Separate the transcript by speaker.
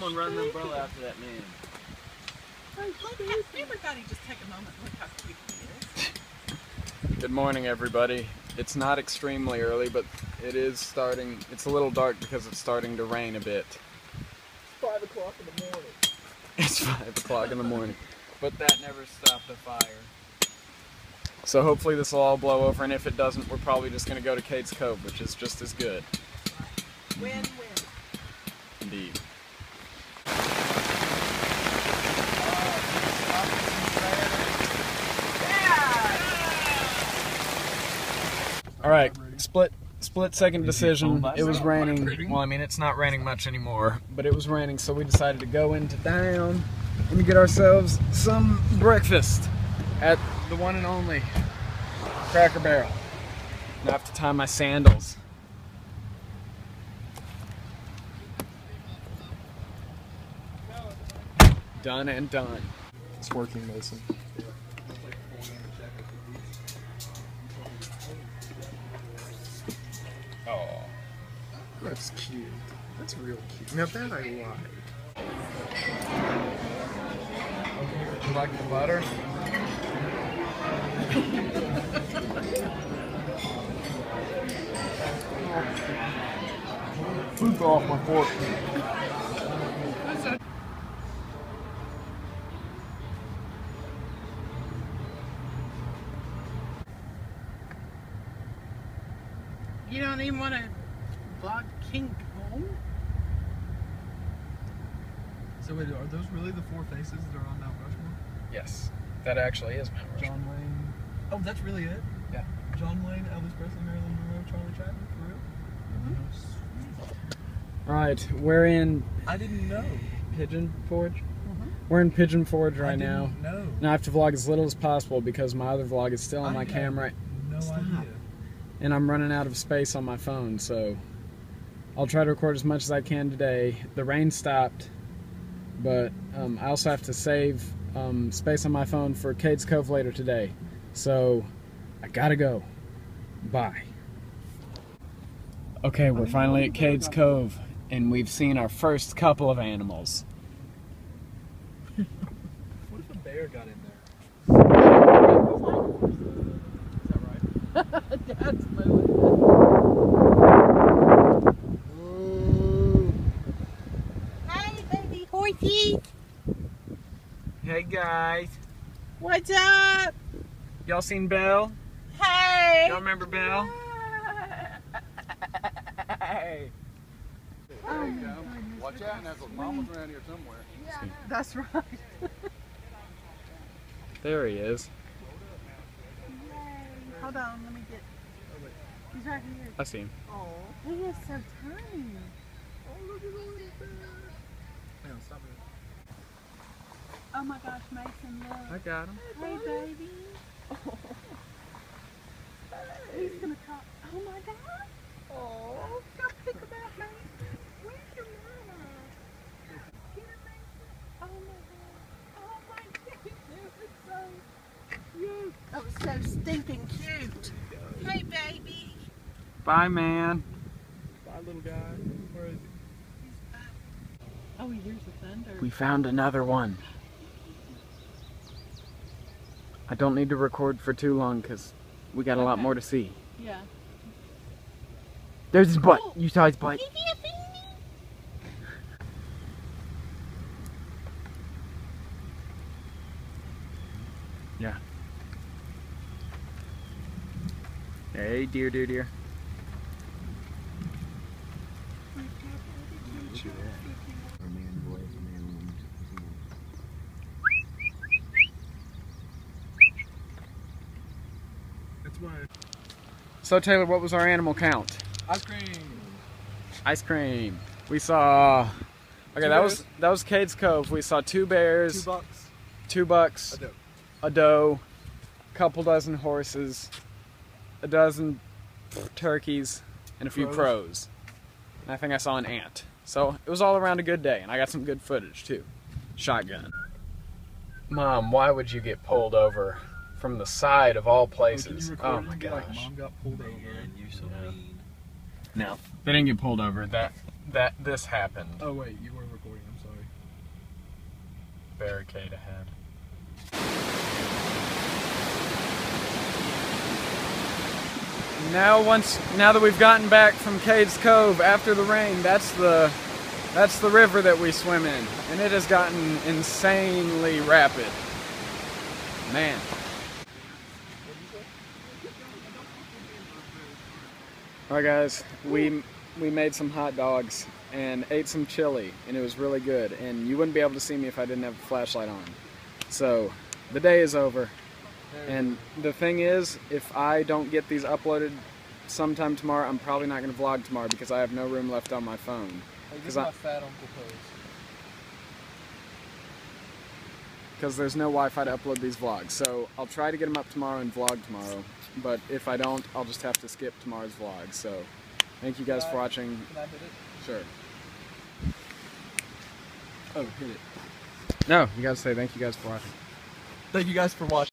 Speaker 1: gonna run the umbrella after that man.
Speaker 2: Everybody just take a moment and look how cute he is.
Speaker 3: Good morning, everybody. It's not extremely early, but it is starting. It's a little dark because it's starting to rain a bit.
Speaker 4: It's Five o'clock in the morning.
Speaker 3: It's 5 o'clock in the morning. But that never stopped the fire. So hopefully this will all blow over, and if it doesn't, we're probably just going to go to Cades Cove, which is just as good.
Speaker 2: Win, win.
Speaker 3: Indeed. Right, split split second decision. It was raining. Well, I mean, it's not raining much anymore, but it was raining, so we decided to go into town and get ourselves some breakfast at the one and only Cracker Barrel. Now I have to tie my sandals. Done and done.
Speaker 4: It's working, Mason.
Speaker 3: Oh.
Speaker 4: That's cute. That's real cute. Now that I like.
Speaker 3: You like the butter?
Speaker 4: Food off my fork.
Speaker 2: You don't even want to vlog King Kong?
Speaker 4: So wait, are those really the four faces that are on Mount Rushmore?
Speaker 3: Yes. That actually is Mount Rushmore.
Speaker 4: John Wayne. Oh, that's really it?
Speaker 3: Yeah.
Speaker 4: John Wayne, Elvis Presley, Marilyn Monroe, Charlie Chaplin, for real? Mm-hmm.
Speaker 3: Right, we're in
Speaker 4: I didn't know.
Speaker 3: Pigeon Forge. Mm-hmm. We're in Pigeon Forge right
Speaker 4: I
Speaker 3: now.
Speaker 4: didn't know.
Speaker 3: Now I have to vlog as little as possible because my other vlog is still on
Speaker 4: I
Speaker 3: my
Speaker 4: had
Speaker 3: camera
Speaker 4: No
Speaker 3: Stop.
Speaker 4: idea.
Speaker 3: And I'm running out of space on my phone, so I'll try to record as much as I can today. The rain stopped, but um, I also have to save um, space on my phone for Cades Cove later today. So I gotta go. Bye. Okay, we're finally at Cades Cove, and we've seen our first couple of animals.
Speaker 4: What if a bear got in there? Is that right?
Speaker 2: Dad's moving. Hey, baby horsey.
Speaker 3: Hey guys,
Speaker 2: What's up?
Speaker 3: y'all seen Belle?
Speaker 2: Hey.
Speaker 3: Y'all remember Belle?
Speaker 2: Hey. There you go.
Speaker 5: Watch out, now, 'cause mama's around here somewhere.
Speaker 2: Yeah, That's right.
Speaker 3: There he is.
Speaker 2: Hold on, let me get. Oh, he's right here.
Speaker 3: I see him.
Speaker 2: Oh, he is so tiny.
Speaker 4: Oh, Hang on, stop it.
Speaker 2: Oh my gosh, Mason,
Speaker 3: I got him.
Speaker 2: Hey, baby. He's gonna talk. Oh my god. Oh, come think about me. Where's your mama? Here, Mason. Oh my god. Oh my goodness, it's so cute. That was so stinking cute. Hey, baby.
Speaker 3: Bye, man.
Speaker 4: Bye, little guy. Where is he?
Speaker 2: Oh, he hears the thunder.
Speaker 3: We found another one. I don't need to record for too long because we got a lot more to see.
Speaker 2: Yeah.
Speaker 3: There's his butt.
Speaker 2: Oh.
Speaker 3: You saw his butt. Hey, dear, dear, dear.
Speaker 4: That's why.
Speaker 3: So, Taylor, what was our animal count?
Speaker 4: Ice cream.
Speaker 3: Ice cream. We saw. Okay,
Speaker 4: Two
Speaker 3: that was that was Cades Cove. We saw two bears,
Speaker 4: Two bucks.
Speaker 3: two bucks,
Speaker 4: A doe.
Speaker 3: a doe, couple dozen horses, a dozen turkeys, and a few
Speaker 4: Crows.
Speaker 3: crows. And I think I saw an ant. So it was all around a good day, and I got some good footage too. Shotgun. Mom, why would you get pulled over from the side of all places? Oh my
Speaker 4: Like
Speaker 3: gosh.
Speaker 4: mom got pulled over.
Speaker 1: you're so
Speaker 3: Yeah.
Speaker 1: mean.
Speaker 3: No, they didn't get pulled over. That that this happened.
Speaker 4: Oh wait, you were recording. I'm sorry.
Speaker 3: barricade ahead. Now once now that we've gotten back from Cades Cove after the rain, that's the that's the river that we swim in. And it has gotten insanely rapid. Man. Alright guys, we we made some hot dogs and ate some chili and it was really good and you wouldn't be able to see me if I didn't have a flashlight on. So the day is over. And the thing is, if I don't get these uploaded sometime tomorrow, I'm probably not going to vlog tomorrow because I have no room left on my phone. Cause I-
Speaker 5: fat uncle pose.
Speaker 3: Because there's no Wi-Fi to upload these vlogs. So I'll try to get them up tomorrow and vlog tomorrow. But if I don't, I'll just have to skip tomorrow's vlog. So thank you guys for watching.
Speaker 5: Can I hit it?
Speaker 3: Sure. Oh, hit it. No, you gotta say thank you guys for watching.
Speaker 5: Thank you guys for watching.